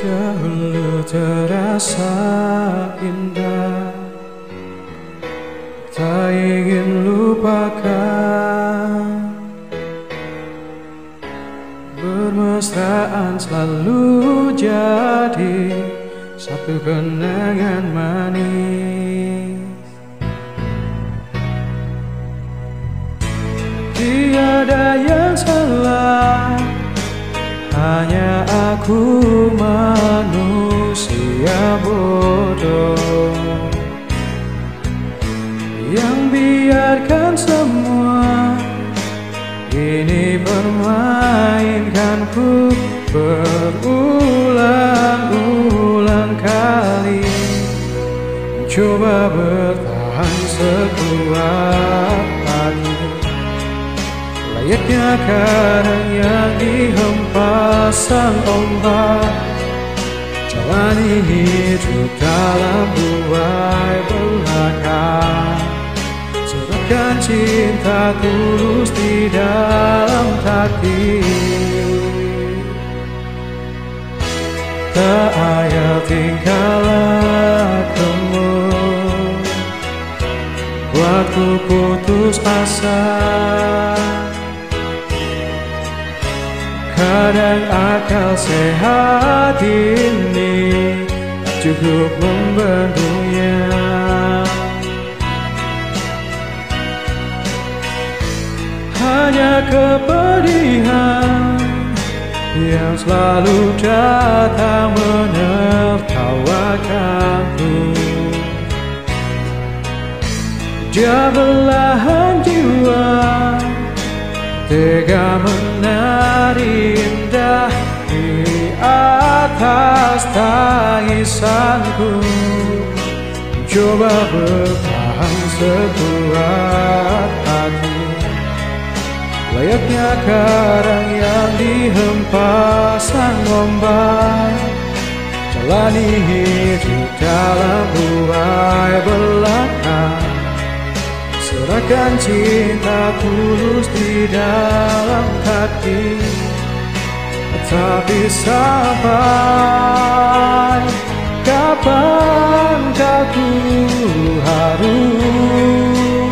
Dahulu terasa indah. Tak ingin lupakan. Bermesraan selalu jadi Satu kenangan manis. Tiada yang salah Hanya aku manusia bodoh Yang biarkan semua Ini permainkanku berulang-ulang kali. Coba bertahan sekuat Layaknya karang yang dihempas sang ombak. Jalani hidup dalam buai belaka. Serahkan cinta tulus di dalam takdir Tak ayah tinggallah kamu Waktu putus asa Kadang akal sehat ini cukup membendungnya Hanya kepedihan Yang selalu datang menertawakanku. Dia belahan jiwa Tega menari indah Di atas tangisanku. Coba bertahan sekuat hati. Layaknya karang yang dihempas sang ombak Jalani hidup dalam buai belaka Serahkan cinta tulus di dalam hati. Tapi sampai kapan ku harus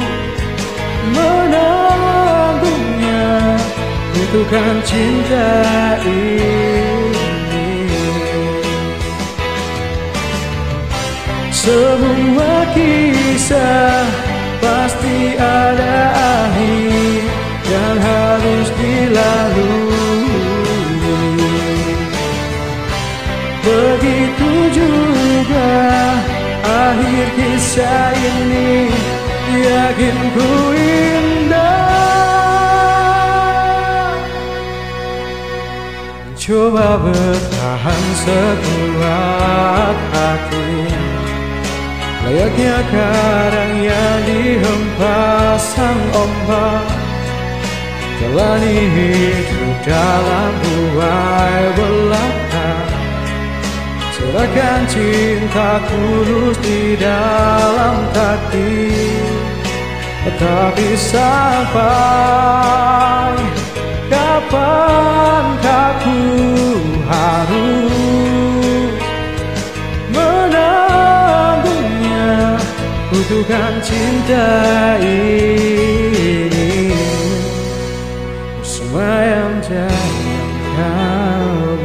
menanggungnya? Butuhkan cinta ini. Semua kisah pasti ada akhir yang harus dilalui. Begitu juga akhir kisah ini, yakin ku indah. Coba bertahan sekuat hati. Layaknya karang yang dihempas sang ombak Jalani hidup dalam buai belaka. Serahkan cinta tulus di dalam takdir Tetapi sampai. Kapankah ku harus butuhkan cinta ini. Semua yang jangan kau